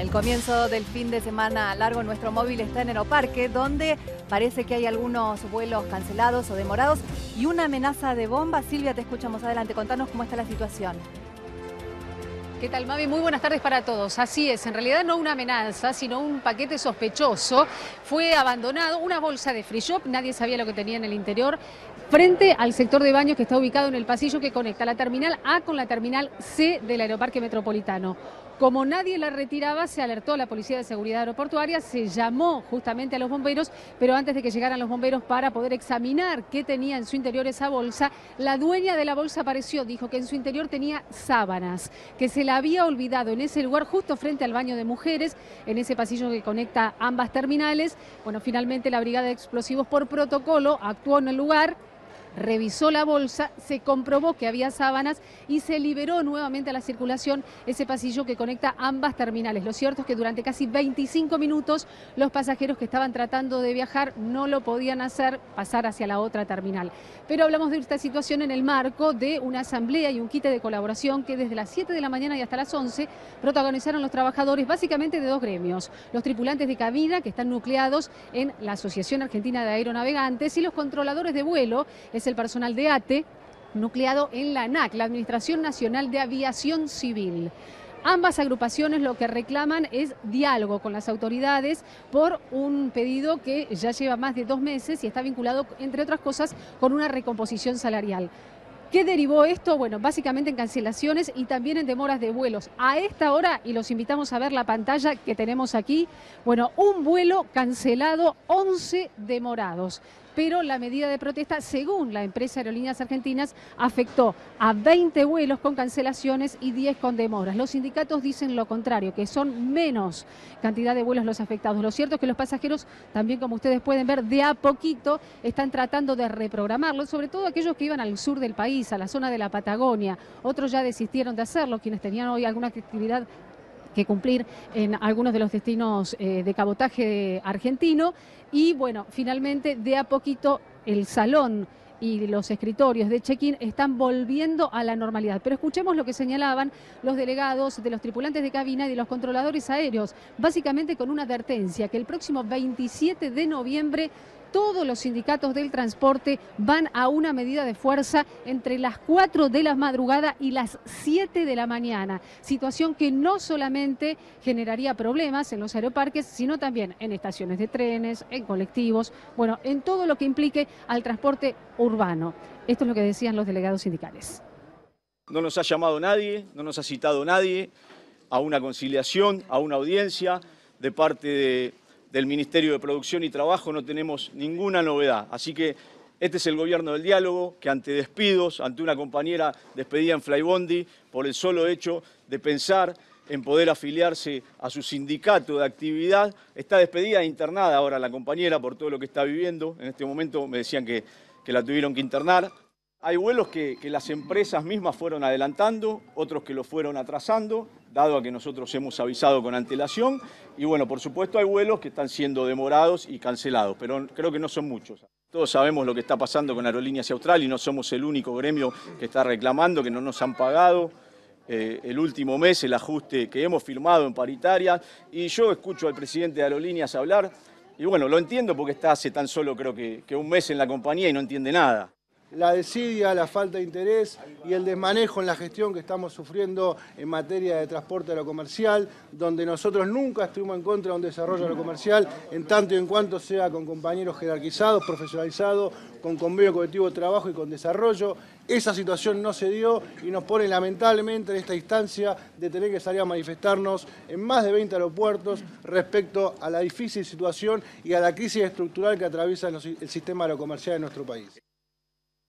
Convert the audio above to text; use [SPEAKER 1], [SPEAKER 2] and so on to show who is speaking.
[SPEAKER 1] el comienzo del fin de semana largo, nuestro móvil está en Aeroparque, donde parece que hay algunos vuelos cancelados o demorados y una amenaza de bomba. Silvia, te escuchamos adelante. Contanos cómo está la situación.
[SPEAKER 2] ¿Qué tal, Mavi? Muy buenas tardes para todos. Así es, en realidad no una amenaza, sino un paquete sospechoso. Fue abandonado, una bolsa de free shop, nadie sabía lo que tenía en el interior, frente al sector de baños que está ubicado en el pasillo que conecta la terminal A con la terminal C del Aeroparque Metropolitano. Como nadie la retiraba, se alertó a la Policía de Seguridad Aeroportuaria, se llamó justamente a los bomberos, pero antes de que llegaran los bomberos para poder examinar qué tenía en su interior esa bolsa, la dueña de la bolsa apareció, dijo que en su interior tenía sábanas, que se la había olvidado en ese lugar justo frente al baño de mujeres, en ese pasillo que conecta ambas terminales. Bueno, finalmente la Brigada de Explosivos por protocolo actuó en el lugar revisó la bolsa, se comprobó que había sábanas y se liberó nuevamente a la circulación ese pasillo que conecta ambas terminales. Lo cierto es que durante casi 25 minutos los pasajeros que estaban tratando de viajar no lo podían hacer, pasar hacia la otra terminal. Pero hablamos de esta situación en el marco de una asamblea y un quite de colaboración que desde las 7 de la mañana y hasta las 11 protagonizaron los trabajadores básicamente de dos gremios, los tripulantes de cabina que están nucleados en la Asociación Argentina de Aeronavegantes y los controladores de vuelo, el personal de ATE, nucleado en la ANAC, la Administración Nacional de Aviación Civil. Ambas agrupaciones lo que reclaman es diálogo con las autoridades por un pedido que ya lleva más de dos meses y está vinculado, entre otras cosas, con una recomposición salarial. ¿Qué derivó esto? Bueno, básicamente en cancelaciones y también en demoras de vuelos. A esta hora, y los invitamos a ver la pantalla que tenemos aquí, bueno, un vuelo cancelado, 11 demorados pero la medida de protesta, según la empresa Aerolíneas Argentinas, afectó a 20 vuelos con cancelaciones y 10 con demoras. Los sindicatos dicen lo contrario, que son menos cantidad de vuelos los afectados. Lo cierto es que los pasajeros, también como ustedes pueden ver, de a poquito están tratando de reprogramarlo, sobre todo aquellos que iban al sur del país, a la zona de la Patagonia. Otros ya desistieron de hacerlo, quienes tenían hoy alguna actividad que cumplir en algunos de los destinos eh, de cabotaje argentino. Y bueno, finalmente de a poquito el salón y los escritorios de check-in están volviendo a la normalidad. Pero escuchemos lo que señalaban los delegados de los tripulantes de cabina y de los controladores aéreos, básicamente con una advertencia que el próximo 27 de noviembre todos los sindicatos del transporte van a una medida de fuerza entre las 4 de la madrugada y las 7 de la mañana. Situación que no solamente generaría problemas en los aeroparques, sino también en estaciones de trenes, en colectivos, bueno, en todo lo que implique al transporte urbano. Esto es lo que decían los delegados sindicales.
[SPEAKER 3] No nos ha llamado nadie, no nos ha citado nadie a una conciliación, a una audiencia de parte de del Ministerio de Producción y Trabajo no tenemos ninguna novedad. Así que este es el gobierno del diálogo, que ante despidos, ante una compañera despedida en Flybondi, por el solo hecho de pensar en poder afiliarse a su sindicato de actividad, está despedida e internada ahora la compañera por todo lo que está viviendo. En este momento me decían que, que la tuvieron que internar. Hay vuelos que, las empresas mismas fueron adelantando, otros que lo fueron atrasando, dado a que nosotros hemos avisado con antelación. Y bueno, por supuesto hay vuelos que están siendo demorados y cancelados, pero creo que no son muchos. Todos sabemos lo que está pasando con Aerolíneas Austral y no somos el único gremio que está reclamando, que no nos han pagado. Eh, el último mes el ajuste que hemos firmado en paritaria y yo escucho al presidente de Aerolíneas hablar y bueno, lo entiendo porque está hace tan solo creo que un mes en la compañía y no entiende nada
[SPEAKER 4] la desidia, la falta de interés y el desmanejo en la gestión que estamos sufriendo en materia de transporte aerocomercial, donde nosotros nunca estuvimos en contra de un desarrollo aerocomercial, en tanto y en cuanto sea con compañeros jerarquizados, profesionalizados, con convenio colectivo de trabajo y con desarrollo. Esa situación no se dio y nos pone lamentablemente en esta instancia de tener que salir a manifestarnos en más de 20 aeropuertos respecto a la difícil situación y a la crisis estructural que atraviesa el sistema aerocomercial de nuestro país.